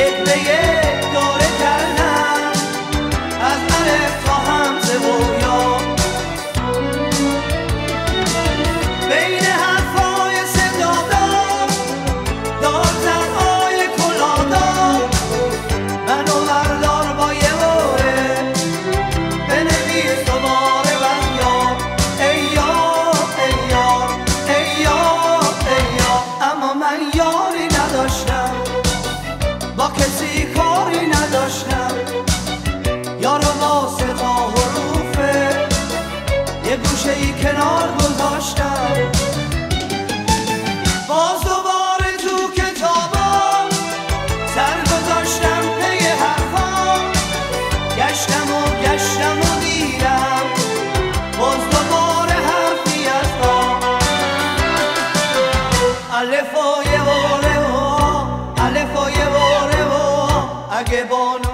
proiecte ei دار و ما ستا حروفه. یه گوشه ای کنار گذاشتم. باز دوباره تو کتابم سر گذاشتم پی حرفام. گشتم و گشتم و دیدم. باز دوباره حرفی از رام الفای واره و الفای واره و اگه با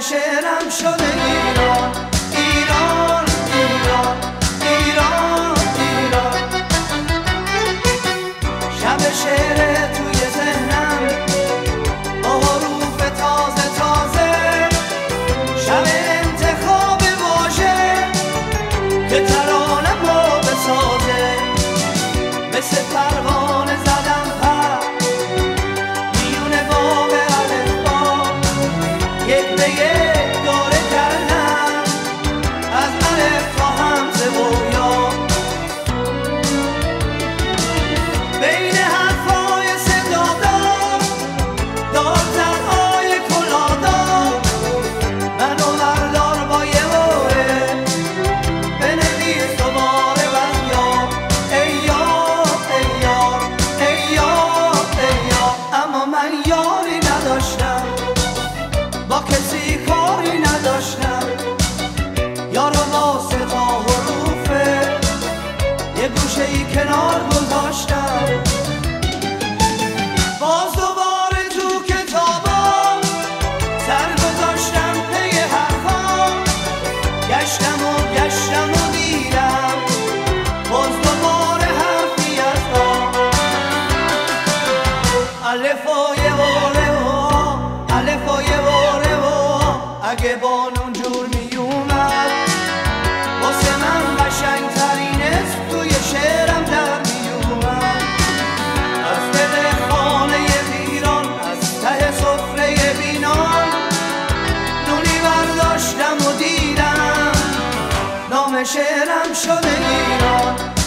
شعرم شده ایران. یاری نداشتم. با کسی کاری نداشتم. بانون جور می اومد واسه من قشنگ ترین اسم توی شعرم در میومد. از دل خانه ویران از ته سفره بینان. نونی برداشتم و دیدم نام شعرم شده ایران.